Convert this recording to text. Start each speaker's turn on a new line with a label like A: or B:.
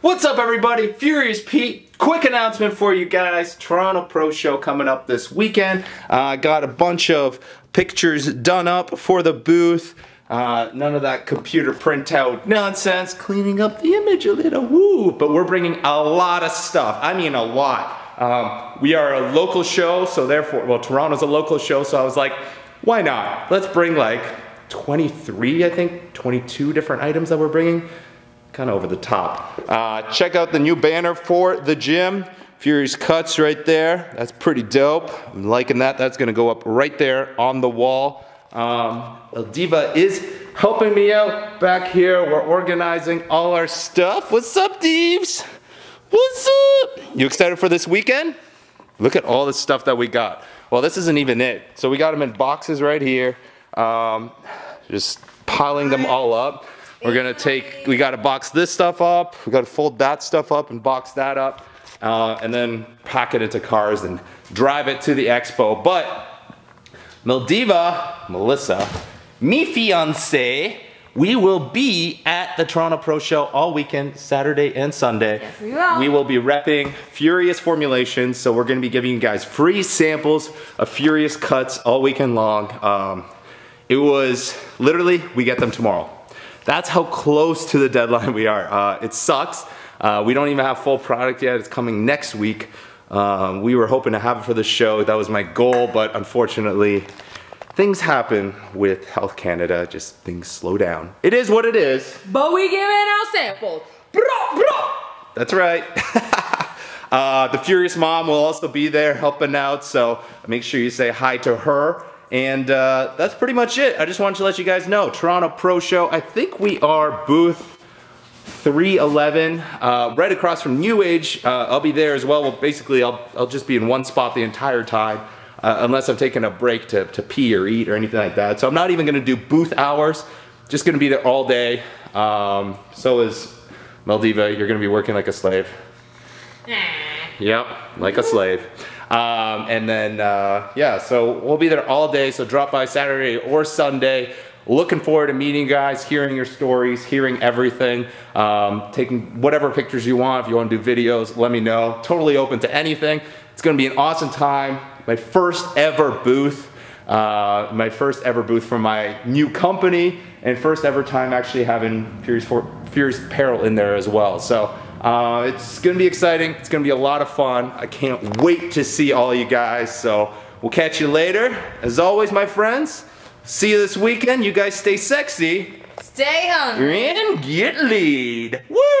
A: What's up everybody? Furious Pete. Quick announcement for you guys. Toronto Pro Show coming up this weekend. I uh, got a bunch of pictures done up for the booth. Uh, none of that computer printout nonsense. Cleaning up the image a little, woo. But we're bringing a lot of stuff. I mean a lot. Um, we are a local show, so therefore, well, Toronto's a local show, so I was like, why not? Let's bring like 23, I think, 22 different items that we're bringing kind of over the top. Uh, check out the new banner for the gym. Furious Cuts right there. That's pretty dope. I'm liking that. That's gonna go up right there on the wall. Um, Diva is helping me out back here. We're organizing all our stuff. What's up, Deeves? What's up? You excited for this weekend? Look at all the stuff that we got. Well, this isn't even it. So we got them in boxes right here. Um, just piling them all up. We're gonna take, we gotta box this stuff up, we gotta fold that stuff up and box that up, uh, and then pack it into cars and drive it to the expo. But Mildiva, Melissa, me fiance, we will be at the Toronto Pro Show all weekend, Saturday and Sunday.
B: Yes, we will.
A: We will be repping Furious Formulations, so we're gonna be giving you guys free samples of Furious cuts all weekend long. Um, it was literally, we get them tomorrow. That's how close to the deadline we are. Uh, it sucks. Uh, we don't even have full product yet. It's coming next week. Um, we were hoping to have it for the show. That was my goal, but unfortunately, things happen with Health Canada. Just things slow down. It is what it is.
B: But we give giving out samples. Bro, bro.
A: That's right. uh, the Furious Mom will also be there helping out, so make sure you say hi to her. And uh, that's pretty much it. I just wanted to let you guys know. Toronto Pro Show, I think we are booth 311, uh, right across from New Age. Uh, I'll be there as well. Well, basically, I'll, I'll just be in one spot the entire time, uh, unless I'm taking a break to, to pee or eat or anything like that. So I'm not even gonna do booth hours, just gonna be there all day. Um, so is Maldiva, you're gonna be working like a slave. Yeah. Yep, like a slave. Um, and then, uh, yeah, so we'll be there all day. So drop by Saturday or Sunday. Looking forward to meeting you guys, hearing your stories, hearing everything, um, taking whatever pictures you want. If you want to do videos, let me know. Totally open to anything. It's going to be an awesome time. My first ever booth. Uh, my first ever booth for my new company and first ever time actually having Furious, for, Furious Apparel in there as well. So uh, it's gonna be exciting. It's gonna be a lot of fun. I can't wait to see all you guys. So we'll catch you later. As always, my friends, see you this weekend. You guys stay sexy.
B: Stay hungry.
A: And get lead. Woo!